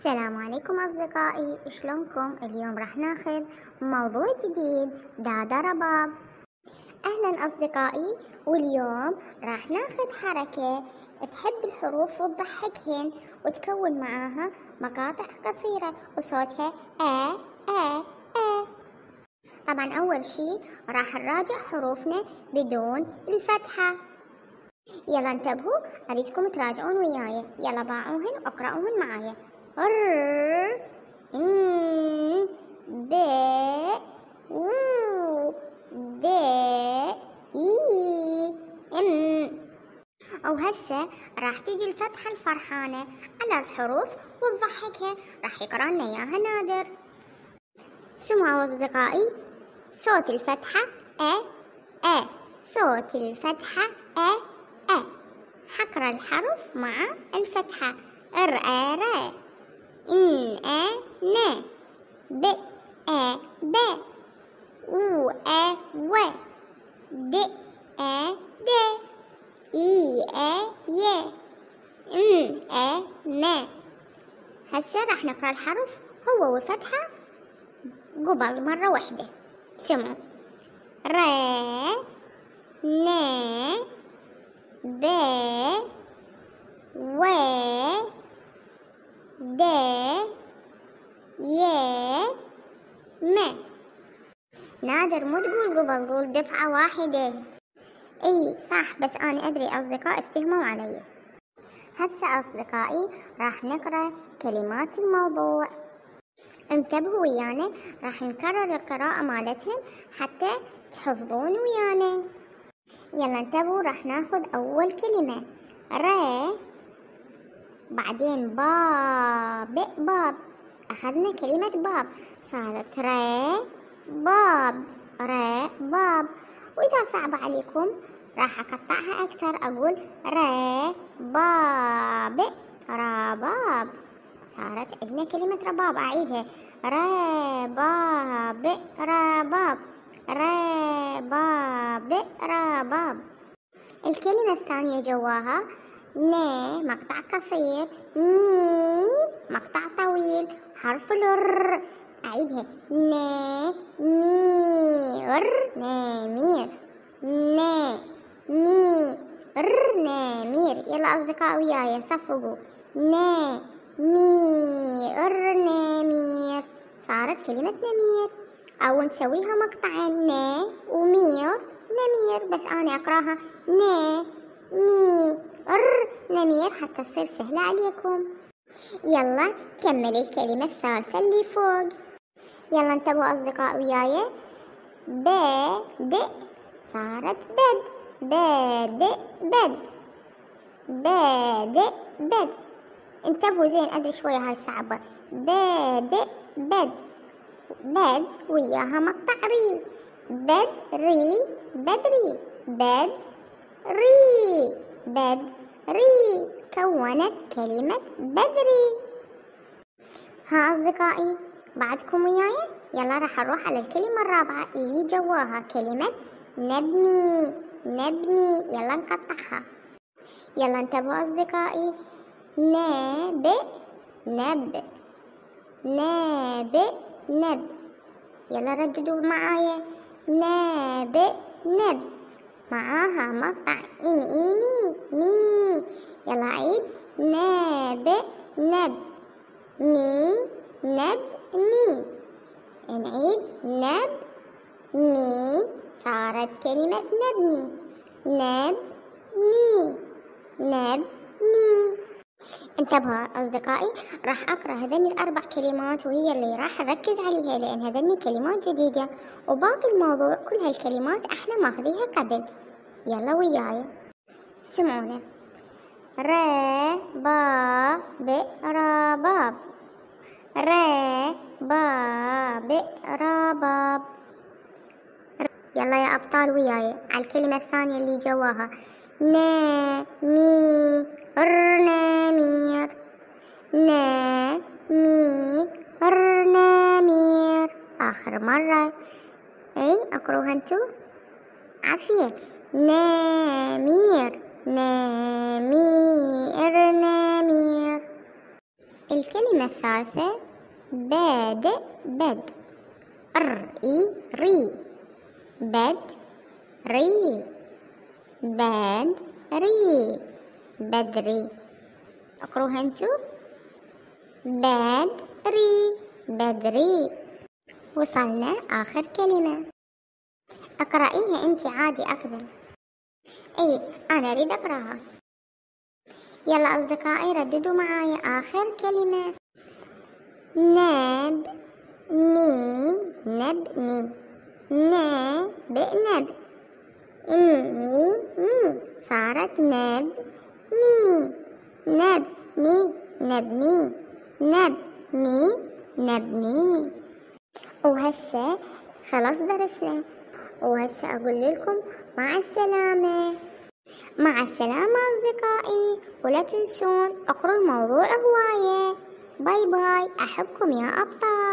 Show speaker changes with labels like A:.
A: السلام عليكم أصدقائي شلونكم؟ اليوم راح ناخذ موضوع جديد دادا رباب. أهلا أصدقائي واليوم راح ناخذ حركة تحب الحروف وتضحكهن وتكون معاها مقاطع قصيرة وصوتها آ آ آ. طبعا أول شي راح نراجع حروفنا بدون الفتحة. يلا انتبهوا أريدكم تراجعون وياي. يلا باعوهن واقرأوهن معايا. ر ن ب و د اي ام وهسه راح تجي الفتحة الفرحانة على الحروف وتضحكها راح يقرأ لنا إياها نادر. سمعوا أصدقائي. صوت الفتحة أ أ. صوت الفتحة أ أ. حقرأ الحرف مع الفتحة. ر أ ر إن أ ن ب أ ب و أ و د أ د إي أ ي م أ ن هسه راح نقرأ الحرف هو والفتحة قبل مرة واحدة. سمعوا ر ن ب و د ي م. نادر مو تقول قبل قول دفعة واحدة. إي صح بس أنا أدري أصدقاء افتهموا علي. هسه أصدقائي راح نقرأ كلمات الموضوع. انتبهوا ويانا راح نكرر القراءة مالتهم حتى تحفظون ويانا. يلا انتبهوا راح ناخذ أول كلمة. ر بعدين باب باب. أخذنا كلمة باب. صارت ر باب. ر باب. وإذا صعب عليكم راح أقطعها أكثر. أقول ر باب. رباب صارت عندنا كلمة رباب أعيدها. رباب رباب رباب رباب الكلمة الثانية جواها ن مقطع قصير مي مقطع طويل حرف الر. أعيدها ن مير نمير. ن مي ر نمير. يلا أصدقاء وياي صفقوا ن مير نمير. صارت كلمة نمير. أو نسويها مقطعين. ن ومير. نمير. بس أنا أقراها. ن مي ر نمير حتى تصير سهلة عليكم. يلا كمل الكلمة الثالثة اللي فوق. يلا انتبهوا أصدقاء وياي. ب د صارت بد. بد. بد بد بد. انتبهوا زين أدري شوية هاي صعبة. بد بد. بد وياها مقطع ري. بد ري. بدري. بد ري كونت كلمة بدري. ها أصدقائي بعدكم وياي؟ يلا راح نروح على الكلمة الرابعة اللي جواها كلمة نبني. نبني. يلا نقطعها. يلا انتبهوا أصدقائي. نب نب. نب نب. يلا رددوا معايا. نب نب. معاها مقطع إن إيمي مي يلا عيد نب نب مي نب مي نعيد نب مي صارت كلمة نبني نب مي نب مي انتبهوا أصدقائي راح أقرأ هذني الأربع كلمات وهي اللي راح أركز عليها لأن هذني كلمات جديدة وباقي الموضوع كل هالكلمات إحنا ماخذيها قبل. يلا وياي. سمعونا. رباب ر با ب رباب يلا يا أبطال وياي. على الكلمة الثانية اللي جواها. ن مي ر نمير ن مي ر نمير آخر مرة. أي أقروها أنتو. عافية. نمير نمير نمير الكلمة الثالثة بادئ بد. ر إي ري. بد ري. باد ري. بدري. اقروها انتو. بدري بدري. وصلنا آخر كلمة. اقرأيها انت عادي أكبر اي أنا أريد أقرأها. يلا أصدقائي رددوا معايا آخر كلمة. نب ني نبني. نب نب إني ني صارت نب ني نب ني نبني نب ني نبني. وهسه خلاص درسنا. وهسه أقول لكم مع السلامة. مع السلامة أصدقائي. ولا تنسون اقروا الموضوع هواية. باي باي. أحبكم يا أبطال.